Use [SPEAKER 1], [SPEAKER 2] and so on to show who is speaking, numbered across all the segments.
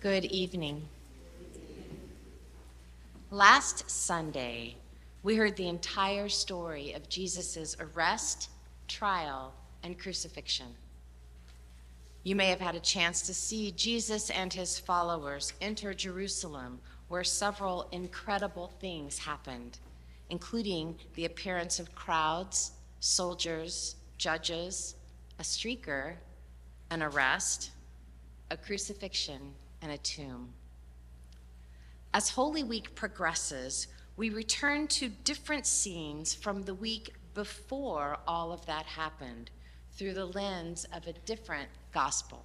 [SPEAKER 1] Good evening. Last Sunday, we heard the entire story of Jesus' arrest, trial, and crucifixion. You may have had a chance to see Jesus and his followers enter Jerusalem, where several incredible things happened, including the appearance of crowds, soldiers, judges, a streaker, an arrest, a crucifixion, and a tomb. As Holy Week progresses, we return to different scenes from the week before all of that happened through the lens of a different gospel.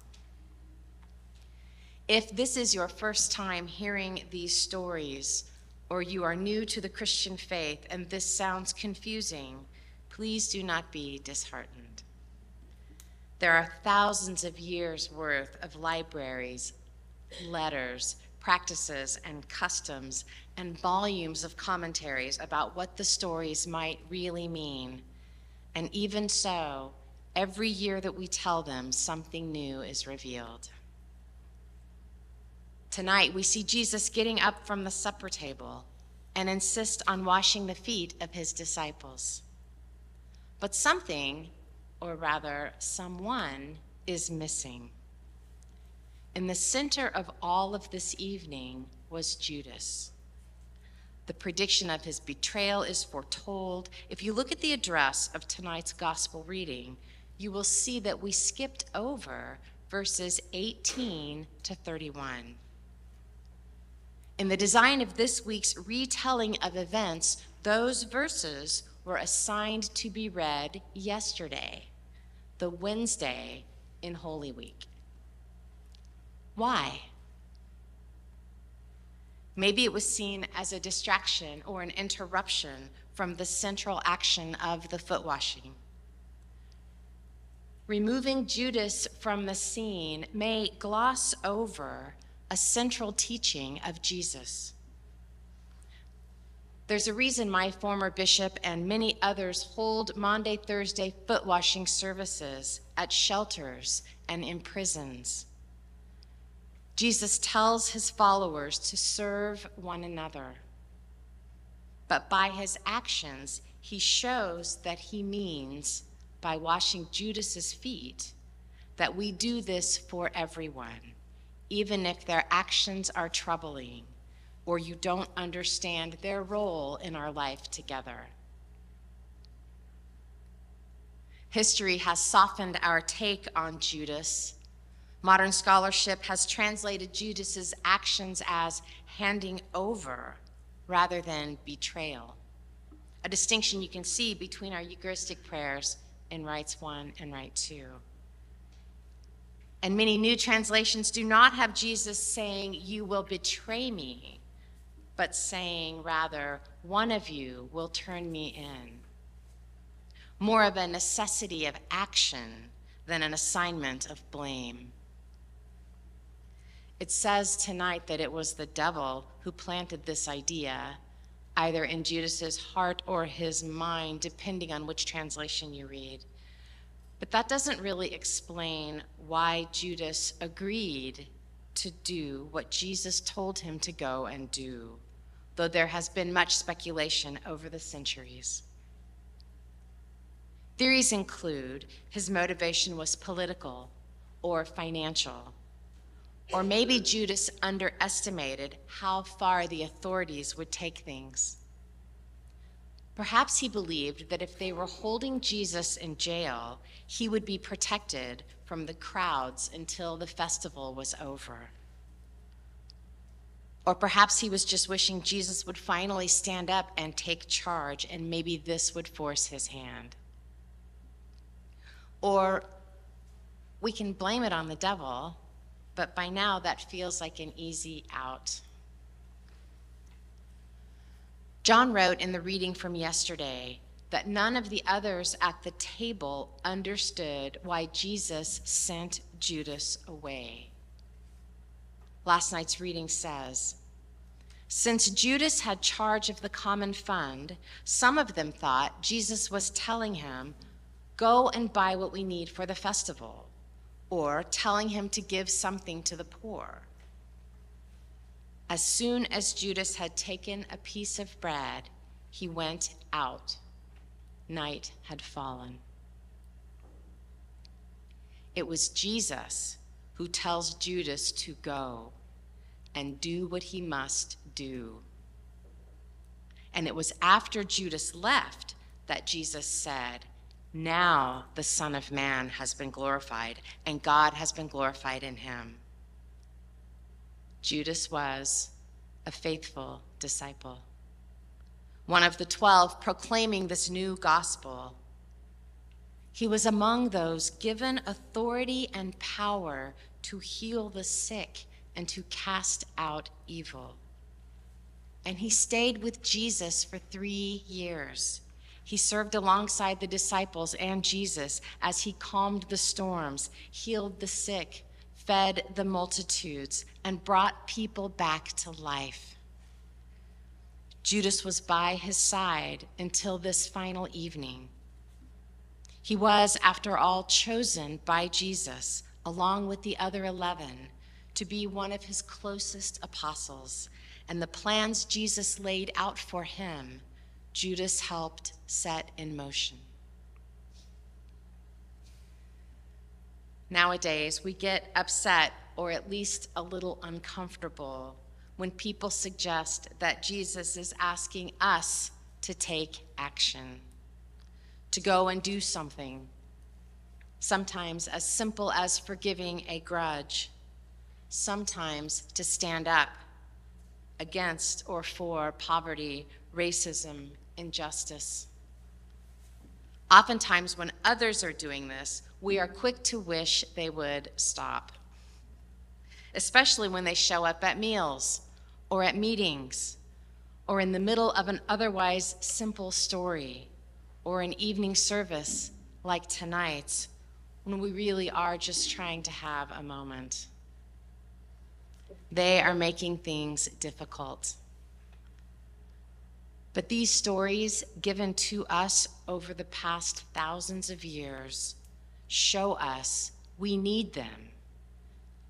[SPEAKER 1] If this is your first time hearing these stories, or you are new to the Christian faith and this sounds confusing, please do not be disheartened. There are thousands of years worth of libraries, letters, practices, and customs, and volumes of commentaries about what the stories might really mean. And even so, every year that we tell them, something new is revealed. Tonight, we see Jesus getting up from the supper table and insist on washing the feet of his disciples. But something, or rather, someone, is missing. In the center of all of this evening was Judas. The prediction of his betrayal is foretold. If you look at the address of tonight's gospel reading, you will see that we skipped over verses 18 to 31. In the design of this week's retelling of events, those verses were assigned to be read yesterday, the Wednesday in Holy Week. Why? Maybe it was seen as a distraction or an interruption from the central action of the foot washing. Removing Judas from the scene may gloss over a central teaching of Jesus. There's a reason my former bishop and many others hold Maundy Thursday foot washing services at shelters and in prisons. Jesus tells his followers to serve one another. But by his actions, he shows that he means, by washing Judas's feet, that we do this for everyone, even if their actions are troubling or you don't understand their role in our life together. History has softened our take on Judas Modern scholarship has translated Judas's actions as handing over rather than betrayal. A distinction you can see between our Eucharistic prayers in Rites 1 and Rite 2. And many new translations do not have Jesus saying, You will betray me, but saying rather, One of you will turn me in. More of a necessity of action than an assignment of blame. It says tonight that it was the devil who planted this idea, either in Judas's heart or his mind, depending on which translation you read. But that doesn't really explain why Judas agreed to do what Jesus told him to go and do, though there has been much speculation over the centuries. Theories include his motivation was political or financial or maybe Judas underestimated how far the authorities would take things. Perhaps he believed that if they were holding Jesus in jail, he would be protected from the crowds until the festival was over. Or perhaps he was just wishing Jesus would finally stand up and take charge, and maybe this would force his hand. Or we can blame it on the devil but by now that feels like an easy out. John wrote in the reading from yesterday that none of the others at the table understood why Jesus sent Judas away. Last night's reading says, since Judas had charge of the common fund, some of them thought Jesus was telling him, Go and buy what we need for the festival or telling him to give something to the poor. As soon as Judas had taken a piece of bread, he went out. Night had fallen. It was Jesus who tells Judas to go and do what he must do. And it was after Judas left that Jesus said, Now the Son of Man has been glorified, and God has been glorified in him. Judas was a faithful disciple, one of the twelve proclaiming this new gospel. He was among those given authority and power to heal the sick and to cast out evil. And he stayed with Jesus for three years. He served alongside the disciples and Jesus as he calmed the storms, healed the sick, fed the multitudes, and brought people back to life. Judas was by his side until this final evening. He was, after all, chosen by Jesus, along with the other 11, to be one of his closest apostles. And the plans Jesus laid out for him, Judas helped set in motion. Nowadays, we get upset or at least a little uncomfortable when people suggest that Jesus is asking us to take action, to go and do something, sometimes as simple as forgiving a grudge, sometimes to stand up against or for poverty, racism, injustice. Oftentimes, when others are doing this, we are quick to wish they would stop, especially when they show up at meals or at meetings or in the middle of an otherwise simple story or an evening service like tonight when we really are just trying to have a moment. They are making things difficult. But these stories given to us over the past thousands of years show us we need them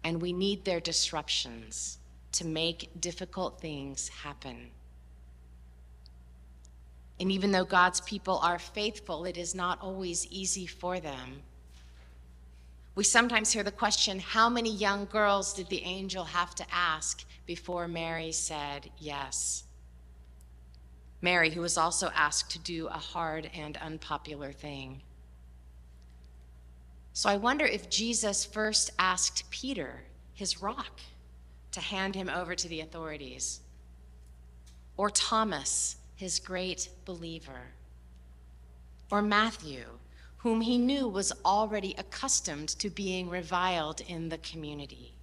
[SPEAKER 1] and we need their disruptions to make difficult things happen. And even though God's people are faithful, it is not always easy for them. We sometimes hear the question how many young girls did the angel have to ask before Mary said yes? Mary, who was also asked to do a hard and unpopular thing. So I wonder if Jesus first asked Peter, his rock, to hand him over to the authorities, or Thomas, his great believer, or Matthew, whom he knew was already accustomed to being reviled in the community.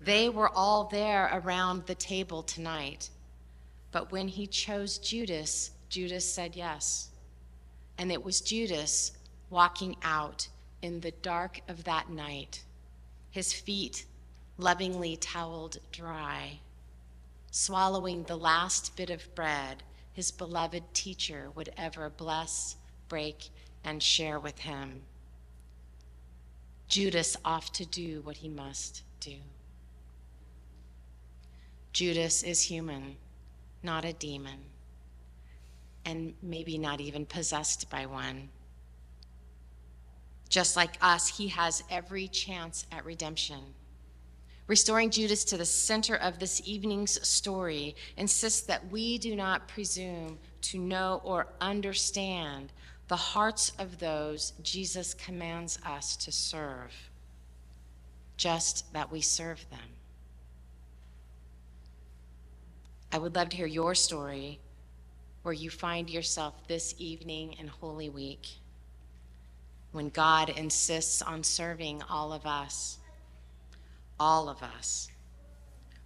[SPEAKER 1] They were all there around the table tonight but when he chose Judas, Judas said yes. And it was Judas walking out in the dark of that night, his feet lovingly toweled dry, swallowing the last bit of bread his beloved teacher would ever bless, break, and share with him. Judas off to do what he must do. Judas is human not a demon, and maybe not even possessed by one. Just like us, he has every chance at redemption. Restoring Judas to the center of this evening's story insists that we do not presume to know or understand the hearts of those Jesus commands us to serve, just that we serve them. I would love to hear your story where you find yourself this evening in Holy Week when God insists on serving all of us. All of us.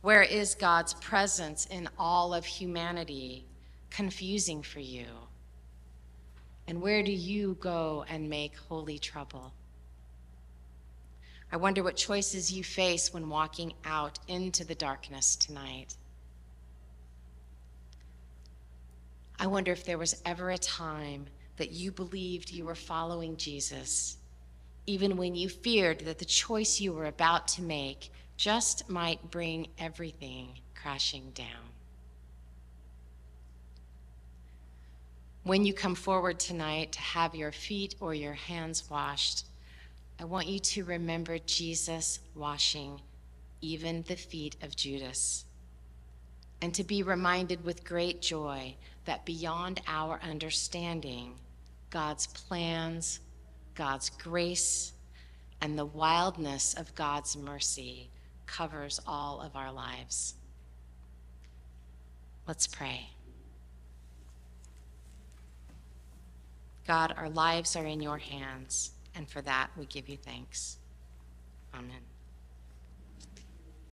[SPEAKER 1] Where is God's presence in all of humanity confusing for you? And where do you go and make holy trouble? I wonder what choices you face when walking out into the darkness tonight. I wonder if there was ever a time that you believed you were following Jesus, even when you feared that the choice you were about to make just might bring everything crashing down. When you come forward tonight to have your feet or your hands washed, I want you to remember Jesus washing even the feet of Judas, and to be reminded with great joy that beyond our understanding, God's plans, God's grace, and the wildness of God's mercy covers all of our lives. Let's pray. God, our lives are in your hands, and for that we give you thanks. Amen.